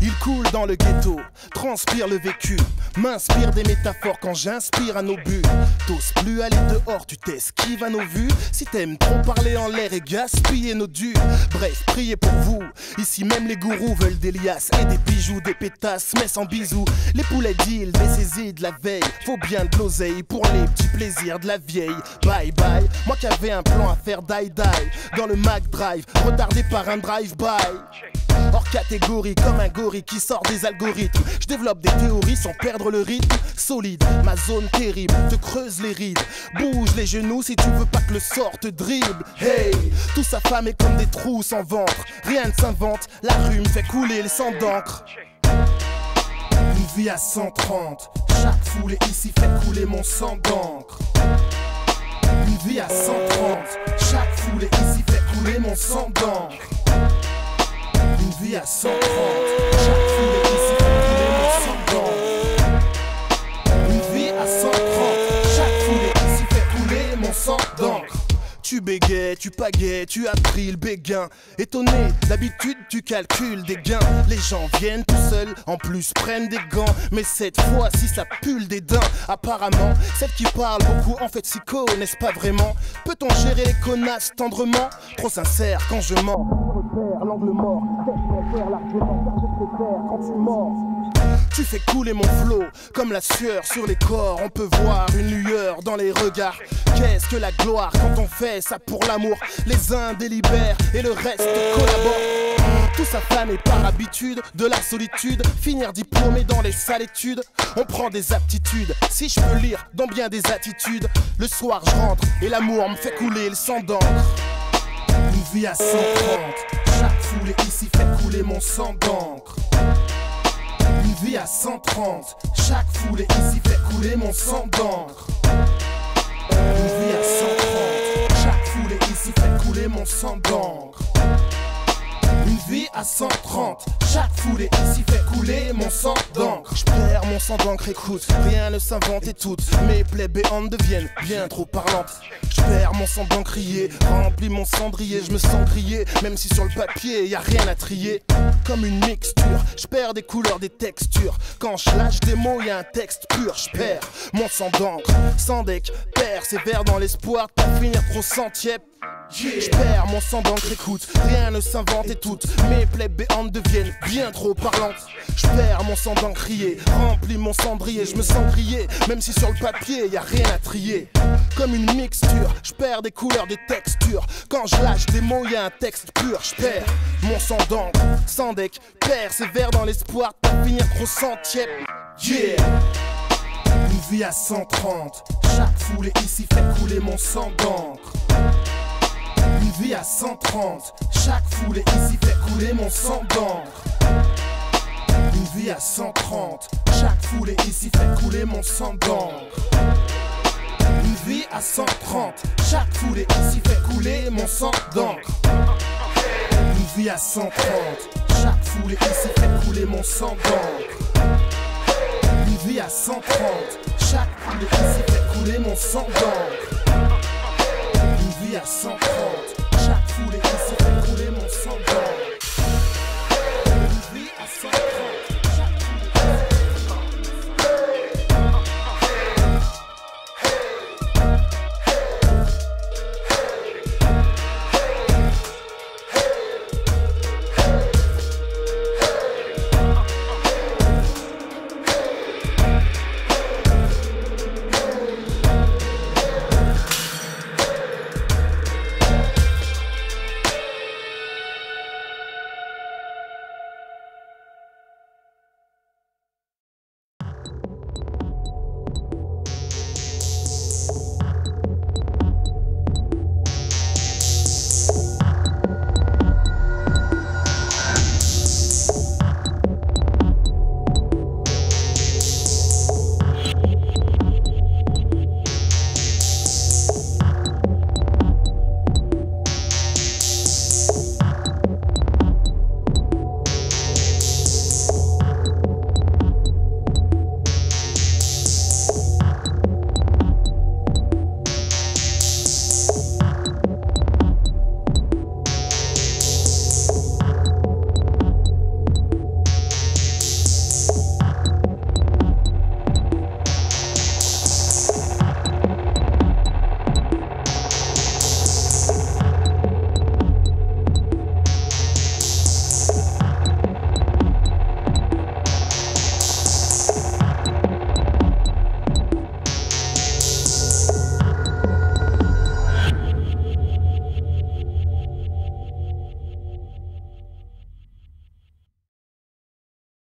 Il coule dans le ghetto, transpire le vécu, m'inspire des métaphores quand j'inspire à nos buts. T'oses plus aller dehors, tu t'esquives à nos vues. Si t'aimes trop parler en l'air et gaspiller nos durs. Bref, priez pour vous. Ici même les gourous veulent des liasses et des bijoux, des pétasses, mais sans bisous. Les poulets d'île, des saisies de la veille. Faut bien de l'oseille pour les petits plaisirs de la vieille. Bye bye, moi qui avais un plan à faire die die dans le Mac Drive, retardé par un drive-by. Hors catégorie, comme un gorille qui sort des algorithmes. Je développe des théories sans perdre le rythme. Solide, ma zone terrible, te creuse les rides. Bouge les genoux si tu veux pas que le sort te dribble. Hey, tout sa femme est comme des trous sans ventre. Rien ne s'invente, la rue me fait couler le sang d'encre. Une vie à 130, chaque foulée ici fait couler mon sang d'encre. Une vie à 130, chaque foulée ici fait couler mon sang d'encre. Vie à 130, chaque foulée ici fait couler mon. Une vie à 130, Tu bégais, tu pagais, tu as pris le béguin. Étonné, d'habitude tu calcules des gains. Les gens viennent tout seuls, en plus prennent des gants. Mais cette fois, si ça pue le dédain, apparemment, celles qui parlent beaucoup en fait connaissent pas vraiment? Peut-on gérer les connasses tendrement? Trop sincère quand je mens. Tu fais couler mon flot comme la sueur sur les corps. On peut voir une lueur dans les regards. Qu'est-ce que la gloire quand on fait ça pour l'amour? Les uns délibèrent et le reste collabore. Tout s'affame par habitude de la solitude. Finir diplômé dans les sales. On prend des aptitudes. Si je peux lire dans bien des attitudes. Le soir je rentre et l'amour me fait couler le sang d'encre. Une vie à 130. Chaque foulée ici fait couler mon sang d'encre. À 130, chaque foulée ici fait couler mon sang d'encre. Une vie à 130, chaque foulée ici fait couler mon sang d'encre. À 130, chaque foulée ici fait couler mon sang d'encre. Je mon sang d'encre, écoute, rien ne s'invente et toutes mes plaies béantes deviennent bien trop parlantes. Je mon sang d'encrier, remplis mon cendrier, je me sens grillé, même si sur le papier y a rien à trier. Comme une mixture, je perds des couleurs, des textures. Quand je lâche des mots, y a un texte pur, je mon sang d'encre, sans deck, persévère dans l'espoir de finir trop centième. Je mon sang d'encre, écoute, rien ne s'invente et toutes mes plaies béantes deviennent bien trop parlantes. Je perds mon sang d'encrier, remplis mon cendrier, je me sens grillé, même si sur le papier y a rien à trier. Comme une mixture, je perds des couleurs, des textures. Quand je lâche des mots, y a un texte pur, je perds mon sang d'encre, sans deck, persévère dans l'espoir de finir trop centième. Yeah! Une à 130, chaque foulée ici fait couler mon sang d'encre. Vie à 130, chaque foulée ici fait couler mon sang d'encre. Une vie à 130, chaque foulée ici fait couler mon sang d'encre. Une vie à 130, chaque foulée ici fait couler mon sang d'encre. Une vie à 130, chaque foulée ici fait couler mon sang d'encre. Une vie à 130, chaque foulée ici fait couler mon sang d'encre. Une vie à 130.